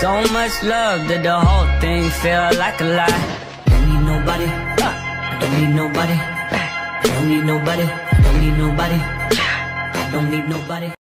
So much love that the whole thing felt like a lie. Don't need nobody. Uh, uh, don't need nobody. Don't need nobody. Uh, don't need nobody. Don't need nobody.